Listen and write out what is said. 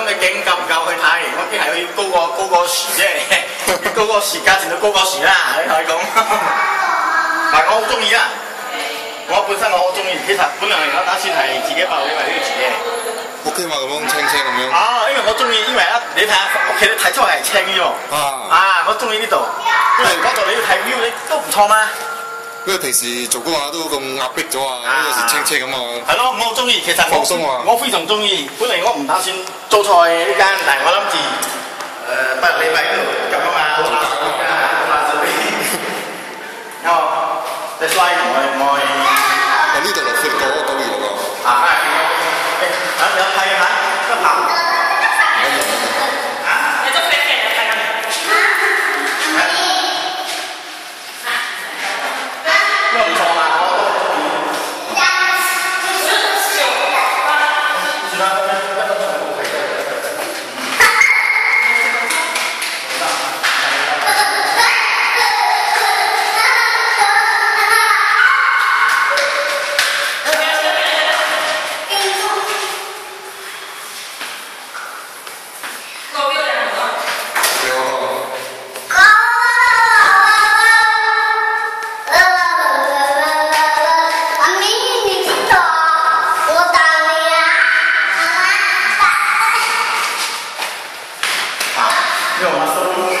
咁嘅景夠唔夠去睇？我啲係要高過高過樹啫，要 高過樹價錢都高過樹啦，你同佢講。嗱，我好中意啊！我本身我好中意，其實本來我打算係自己爆呢個住嘅。屋企嘛，咁樣青青咁樣。啊，因為我中意，因為一你睇下屋企你睇出嚟係青嘅喎。啊，啊，我中意呢度，因為嗰度你要睇 view 你都唔錯嘛。跟住平時做歌啊都咁壓迫咗啊，有時清車咁啊。係咯，我中意，其實放鬆啊，我非常中意。本嚟我唔打算做菜呢間，但係我諗住誒八禮拜咁啊嘛，好打算啊，好打算。因為即係我我我呢度落闊過九二六啊。啊，有睇下，得行。因为我们收。